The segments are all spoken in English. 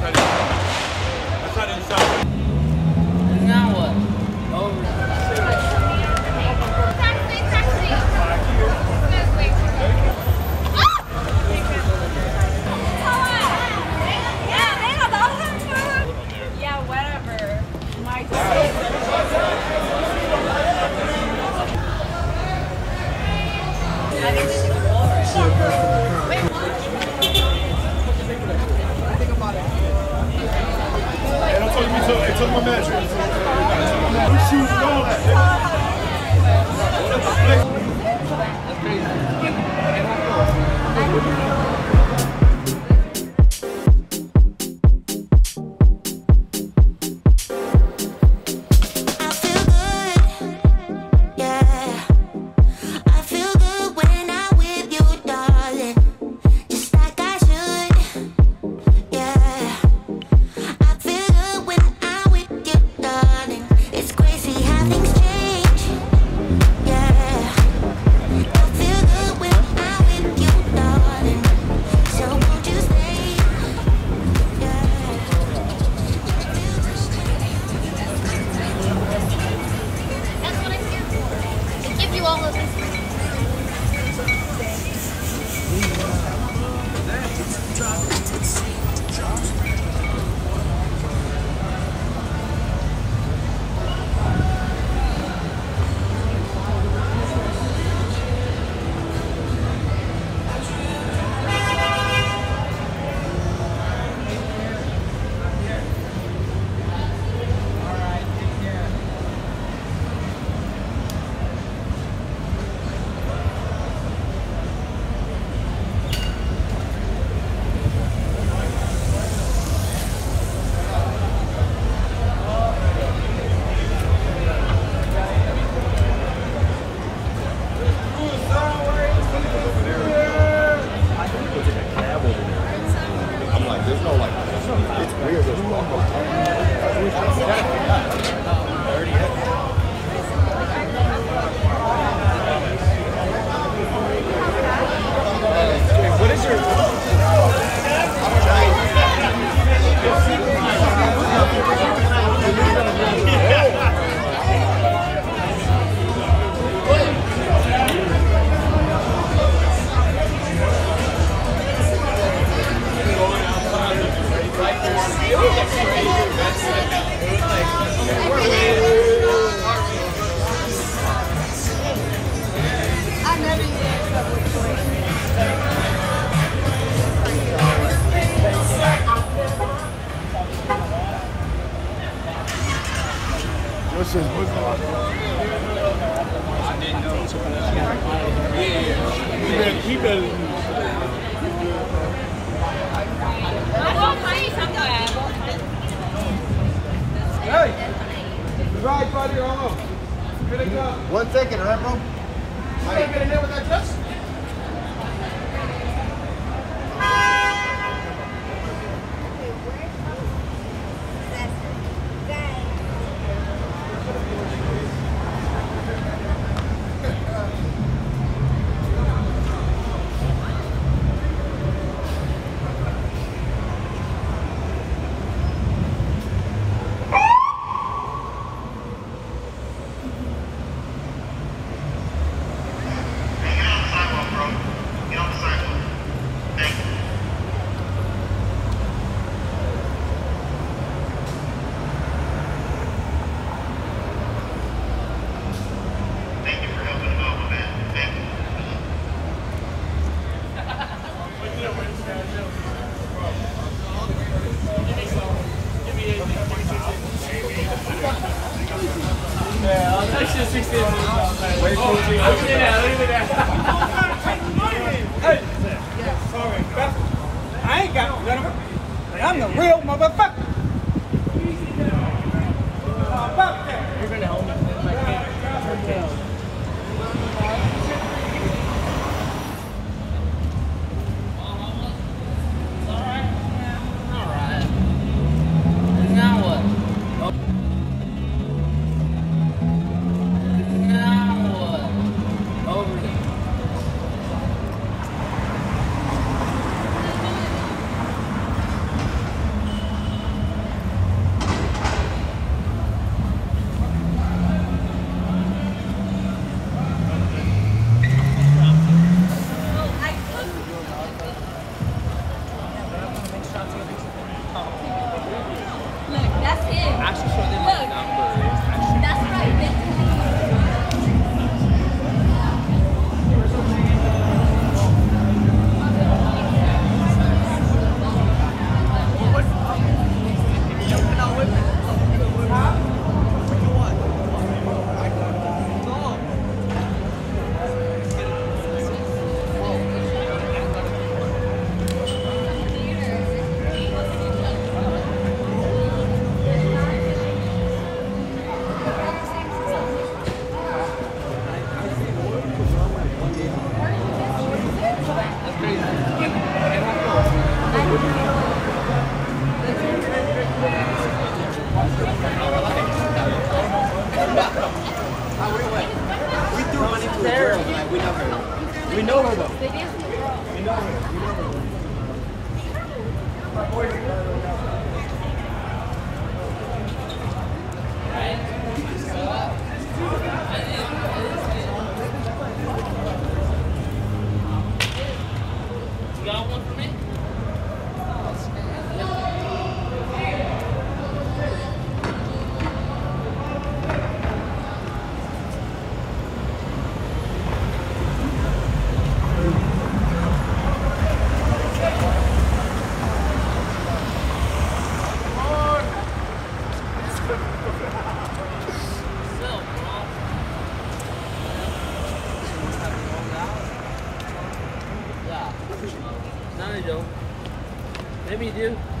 That's not inside. Tell me to, hey, my. New shoes and all that. He better, he better use. Right, buddy, or almost. Gonna go. One second, all right, bro? You gonna get in there with that dress? I ain't got none of it. I'm the real motherfucker. him. Actually show them. Maybe you do.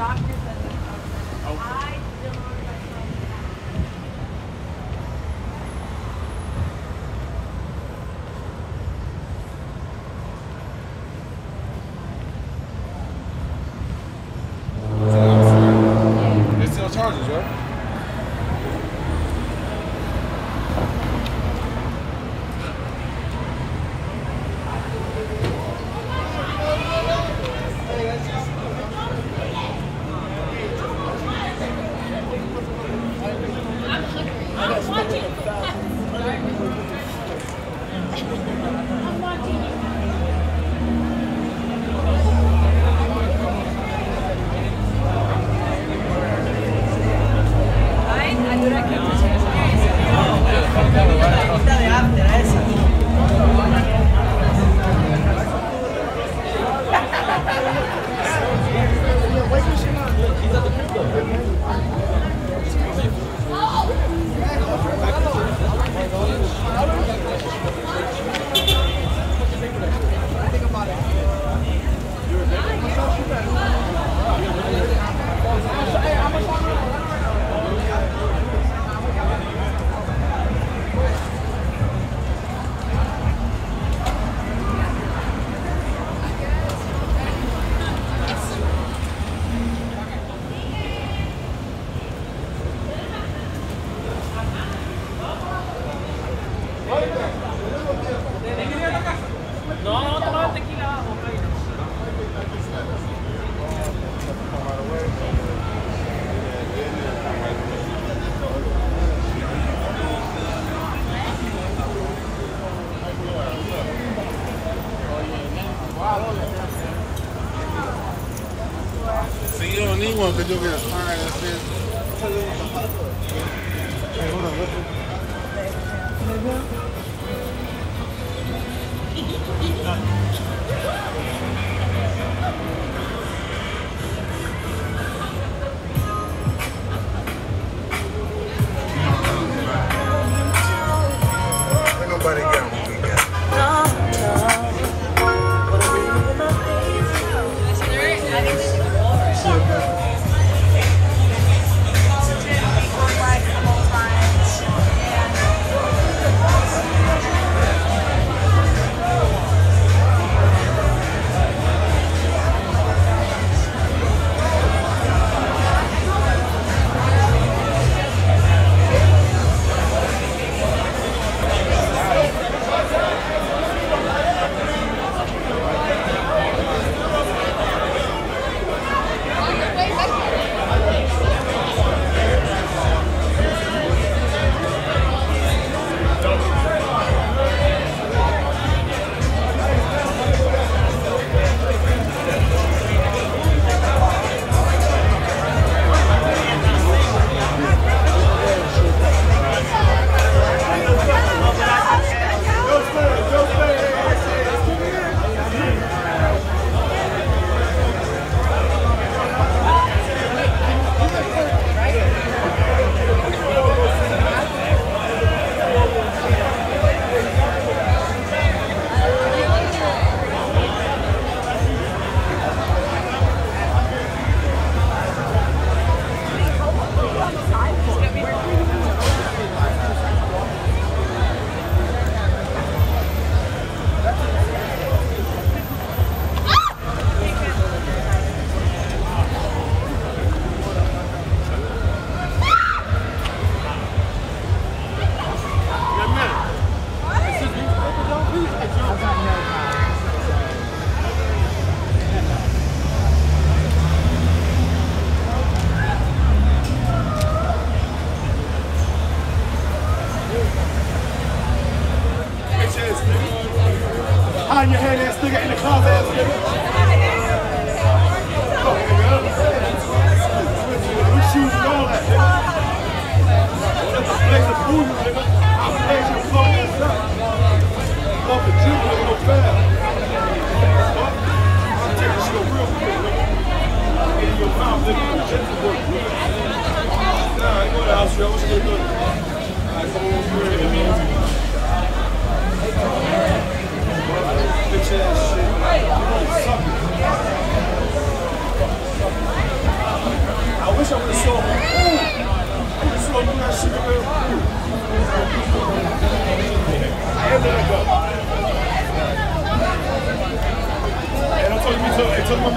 doctors Thank you.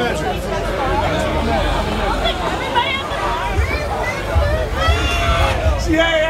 Took, he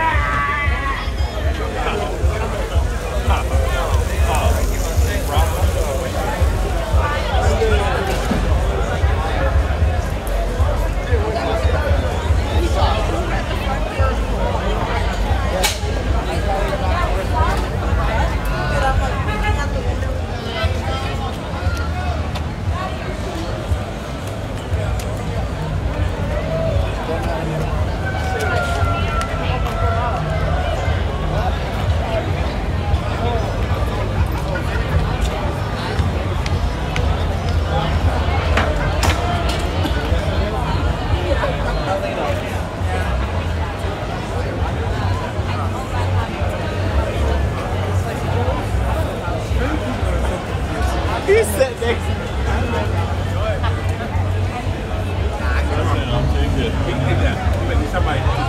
Yeah. Big nè, there. đi xa summer,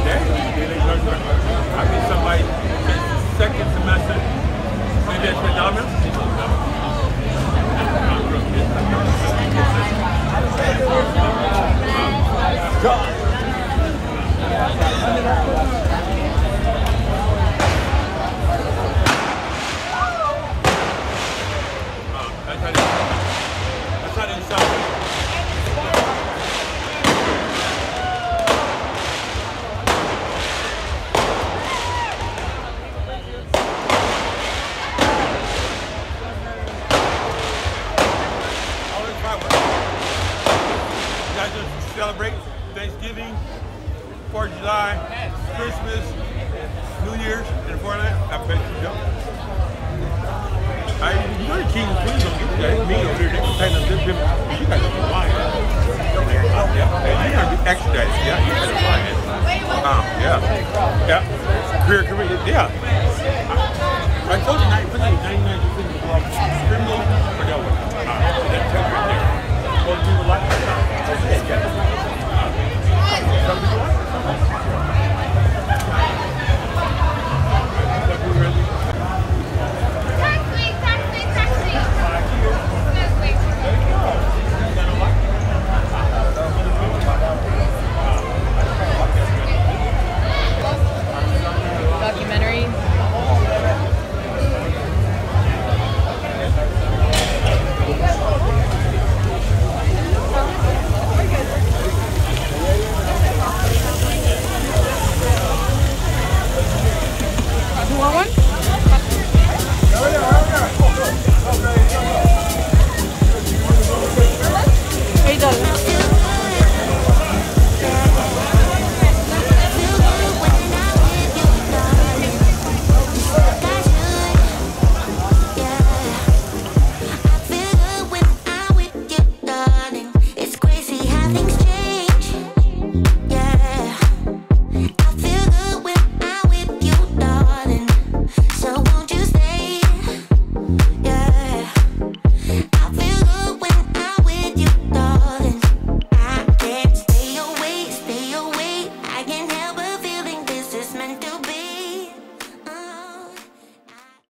Yeah. Career, career, yeah. I, I told you, 99. Criminal or no one. That's right there. Well, do. Some people